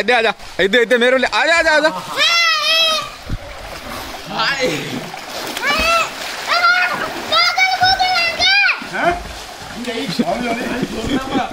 इधर आजा इधर इधर मेरे लिए। आजा आजा आजा हाय नहीं हाँ। हाँ।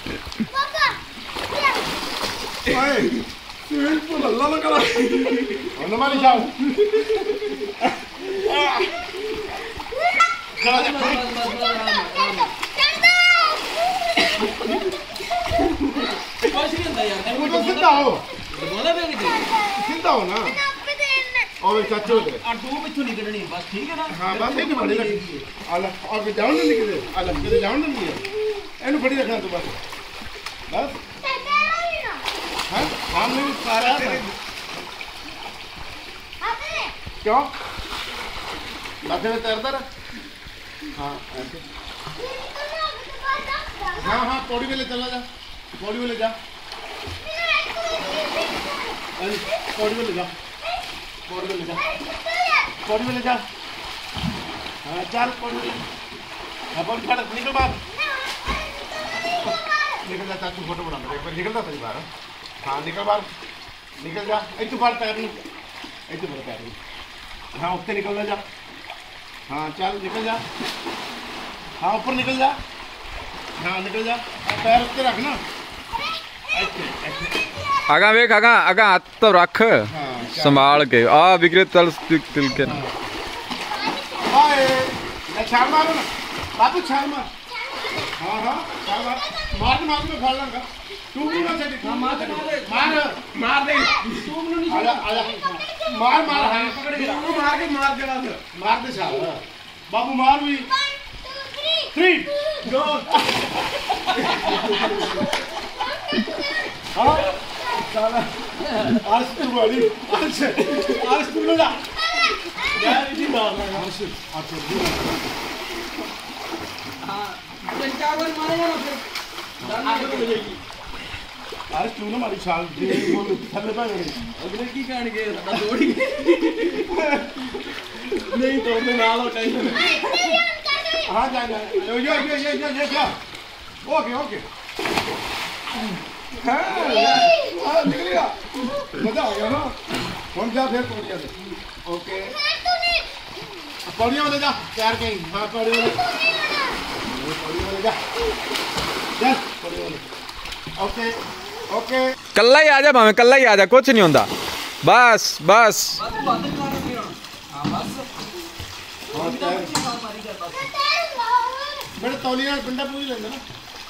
Oi, si ven por la lava cara. ¿Dónde me ha dejado? ਸਿੱਧਾਓ ਨਾ ਉਹ ਵੇ ਚਾਚੂ ਦੇ ਆ ਦੋ ਪਿੱਛੋਂ ਨਿਕਲਣੀ ਬਸ ਠੀਕ ਹੈ ਨਾ ਹਾਂ ਬਸ ਇਹ ਨਿਕਲ ਜਾਣੀ ਆ ਲੈ ਆ ਕੇ ਜਾਣ ਨਹੀਂ ਕਿਤੇ ਆ ਲੈ ਕਿਤੇ ਜਾਣ ਨਹੀਂ ਇਹਨੂੰ ਫੜੀ ਰੱਖਣਾ ਤੂੰ ਬਸ ਬਸ सारा क्यों लगे में तैरता रहा हाँ ऐसे हाँ हाँ पौड़ी में ले चला जा पौड़ी में ले जा पौड़ी में ले जा पौड़ी में ले जा पौड़ी में ले जा हाँ चल पौड़ी में हाँ पौड़ी निकल बाहर निकल जा चाचू फ़ोटो बना एक बार निकल जा सही बाहर हाँ निकल बाहर निकल जा। इतु बाहर पैर नहीं इतु बाहर पैर नहीं हाँ उत्ते निकल जा। हाँ चल निकल जा। हाँ ऊपर निकल जा। हाँ निकल जा। पैर उत्ते रख ना। आगा वेख आगा आगा हाथ तो रख। हाँ, संभाल के। आ बिगड़े तल तिल के। हाँ। ना छाल मारो ना? बापू छाल मार। हाँ हाँ मार मार मार में फाड़ लगा। तू भी ना चली हाँ मार मार मार दे। तू भी नहीं आजा आजा। मार मार। हाँ पकड़ के तू मार के मार के मार दे छाल बाबू मार भी। गो हाँ। साला आज तू वाली आज आज तू ना यार इतनी मार आज आज अरे तू ना मारी छाल दे बोल थल्ले पे गई अगले की कांड के ना दौड़ी नहीं तो मैं ना लो टाइम हाँ जा जा यो यो यो यो यो यो यो ओके ओके हाँ हाँ निकल गया मज़ा आ गया ना हम जा फिर पहुँच गया ओके पौड़ियों में ले जा तैयार कहीं हाँ पौड़ियों में पौड़ियों में ले जा जा पौड़ियों में ओके ओके ਕੱਲਾ ਹੀ ਆ ਜਾ ਭਾਵੇਂ ਕੱਲਾ ਹੀ ਆ ਜਾ ਕੁਝ ਨਹੀਂ ਹੁੰਦਾ ਬਸ ਬਸ ਬਸ ਬੰਦ ਕਰ ਫਿਰ ਹਾਂ ਬਸ हाँ तैयार ਮਾਰੀ ਕਰ ਬਸ मेरे तौलिया पिंडा पूरी लेंगे ना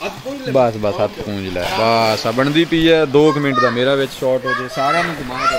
ਅੱਜ ਪਹੁੰਚ ਬਸ ਬਸ ਹੱਥ ਪੂੰਝ ਲੈ ਬਸ ਆ ਬਣਦੀ ਪਈ ਹੈ 2 ਮਿੰਟ ਦਾ ਮੇਰਾ ਵਿੱਚ ਸ਼ਾਟ ਹੋ ਜੇ ਸਾਰਿਆਂ ਨੂੰ ਘੁਮਾ ਦੇ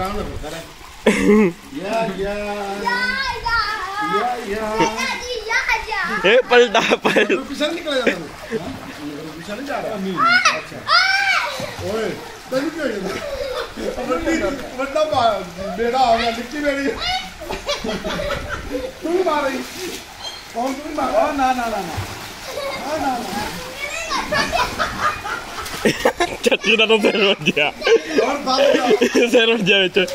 around a ए पलटा पल। तू मार ओ ना ना ना ना। Ci ha tirato per rodia. Per rodia, cioè.